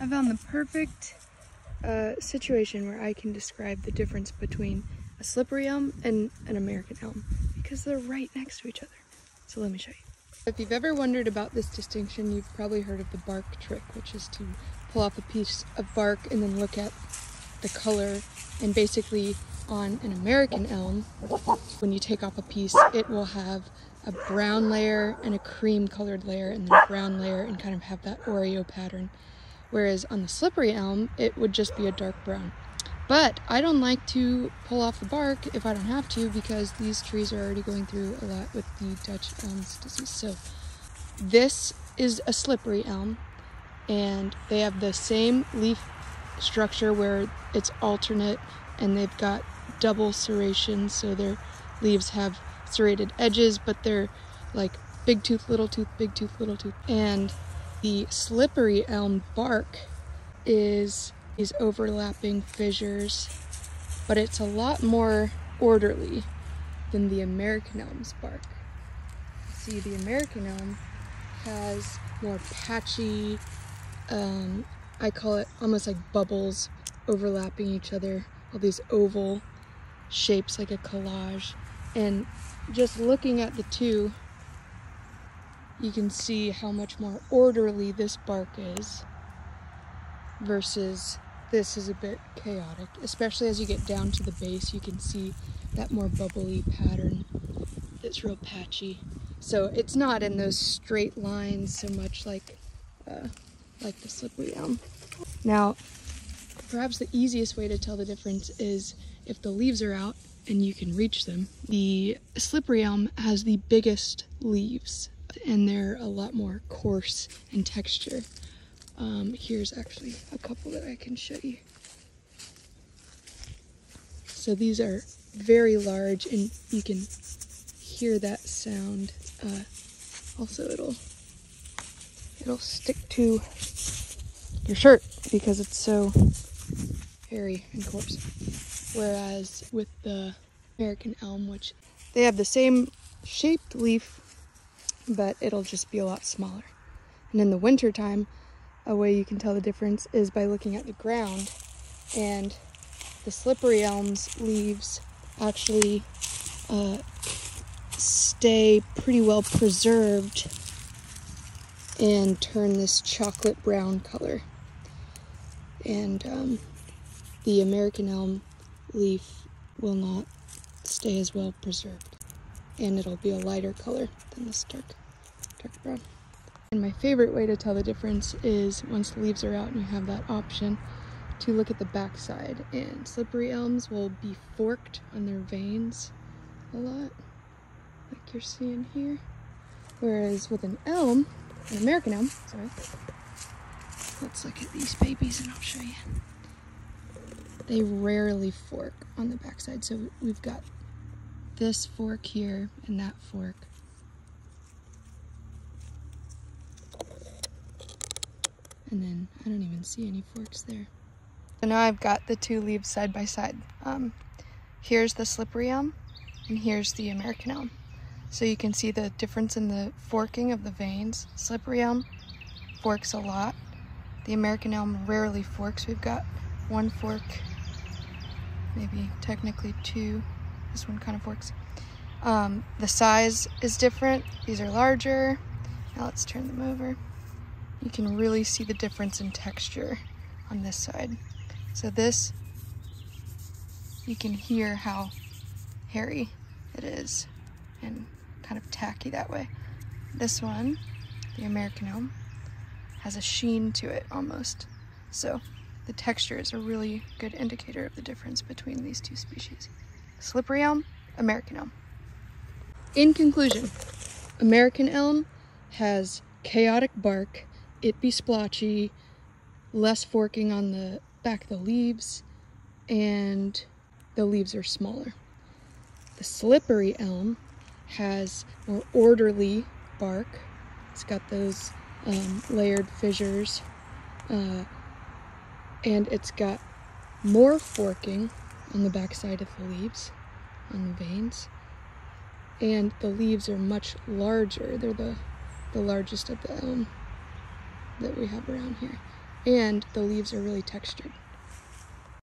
I found the perfect uh, situation where I can describe the difference between a slippery elm and an American elm because they're right next to each other. So let me show you. If you've ever wondered about this distinction, you've probably heard of the bark trick, which is to pull off a piece of bark and then look at the color and basically on an American elm, when you take off a piece, it will have a brown layer and a cream colored layer and then a brown layer and kind of have that Oreo pattern. Whereas on the slippery elm, it would just be a dark brown. But I don't like to pull off the bark if I don't have to because these trees are already going through a lot with the Dutch elm's disease. So this is a slippery elm and they have the same leaf structure where it's alternate and they've got double serration so their leaves have serrated edges but they're like big tooth little tooth big tooth little tooth and the slippery elm bark is these overlapping fissures, but it's a lot more orderly than the American elm's bark. See, the American elm has more patchy, um, I call it almost like bubbles overlapping each other, all these oval shapes like a collage. And just looking at the two, you can see how much more orderly this bark is versus this is a bit chaotic, especially as you get down to the base, you can see that more bubbly pattern that's real patchy. So it's not in those straight lines so much like, uh, like the slippery elm. Now, perhaps the easiest way to tell the difference is if the leaves are out and you can reach them. The slippery elm has the biggest leaves and they're a lot more coarse in texture. Um, here's actually a couple that I can show you. So these are very large and you can hear that sound. Uh, also it'll it'll stick to your shirt because it's so hairy and coarse. Whereas with the American elm, which they have the same shaped leaf, but it'll just be a lot smaller. And in the wintertime, a way you can tell the difference is by looking at the ground and the slippery elm's leaves actually uh, stay pretty well preserved and turn this chocolate brown color. And um, the American elm leaf will not stay as well preserved. And it'll be a lighter color than this dark, dark brown. And my favorite way to tell the difference is once the leaves are out and you have that option to look at the backside. And slippery elms will be forked on their veins a lot, like you're seeing here. Whereas with an elm, an American elm, sorry, let's look at these babies and I'll show you. They rarely fork on the backside. So we've got this fork here and that fork And then I don't even see any forks there. So now I've got the two leaves side by side. Um, here's the slippery elm and here's the American elm. So you can see the difference in the forking of the veins. Slippery elm forks a lot. The American elm rarely forks. We've got one fork, maybe technically two. This one kind of works. Um, the size is different. These are larger. Now let's turn them over you can really see the difference in texture on this side. So this, you can hear how hairy it is and kind of tacky that way. This one, the American elm, has a sheen to it almost. So the texture is a really good indicator of the difference between these two species. Slippery elm, American elm. In conclusion, American elm has chaotic bark it be splotchy, less forking on the back of the leaves, and the leaves are smaller. The slippery elm has more orderly bark. It's got those um, layered fissures, uh, and it's got more forking on the backside of the leaves, on the veins, and the leaves are much larger. They're the, the largest of the elm that we have around here. and the leaves are really textured.